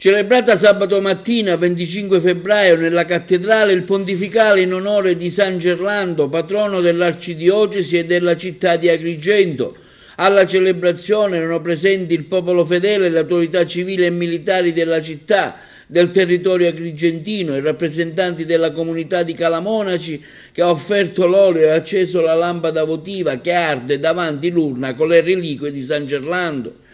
Celebrata sabato mattina 25 febbraio nella cattedrale il pontificale in onore di San Gerlando, patrono dell'arcidiocesi e della città di Agrigento. Alla celebrazione erano presenti il popolo fedele, le autorità civili e militari della città, del territorio agrigentino, i rappresentanti della comunità di Calamonaci che ha offerto l'olio e acceso la lampada votiva che arde davanti l'urna con le reliquie di San Gerlando.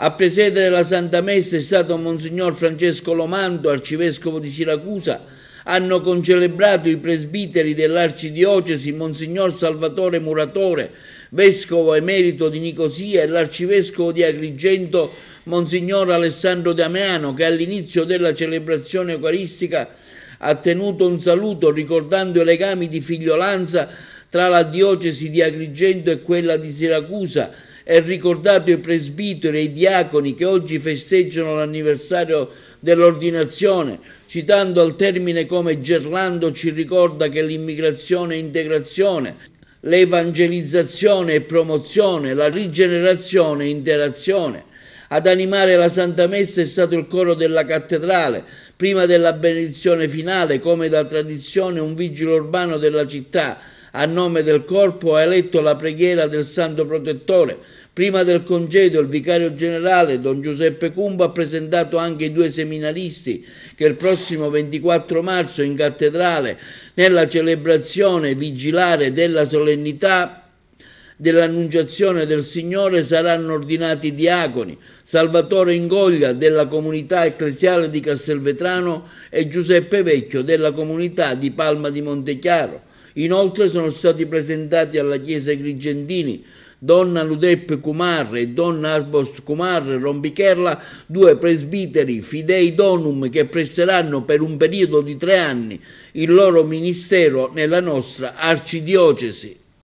A presiedere la Santa Messa è stato Monsignor Francesco Lomanto, arcivescovo di Siracusa. Hanno concelebrato i presbiteri dell'arcidiocesi Monsignor Salvatore Muratore, vescovo emerito di Nicosia, e l'arcivescovo di Agrigento Monsignor Alessandro Damiano, che all'inizio della celebrazione eucaristica ha tenuto un saluto ricordando i legami di figliolanza tra la diocesi di Agrigento e quella di Siracusa è ricordato i presbiteri e i diaconi che oggi festeggiano l'anniversario dell'ordinazione, citando al termine come Gerlando ci ricorda che l'immigrazione e integrazione, l'evangelizzazione e promozione, la rigenerazione e interazione. Ad animare la Santa Messa è stato il coro della cattedrale, prima della benedizione finale, come da tradizione un vigile urbano della città, a nome del corpo ha eletto la preghiera del Santo Protettore. Prima del congedo il vicario generale Don Giuseppe Cumbo ha presentato anche i due seminaristi che il prossimo 24 marzo in cattedrale nella celebrazione vigilare della solennità dell'Annunciazione del Signore saranno ordinati diaconi, Salvatore Ingoglia della comunità ecclesiale di Castelvetrano e Giuseppe Vecchio della comunità di Palma di Montechiaro. Inoltre sono stati presentati alla Chiesa Grigentini Donna Ludep Kumar e Donna Arbos Kumar Rombicherla, due presbiteri fidei donum che presteranno per un periodo di tre anni il loro ministero nella nostra arcidiocesi.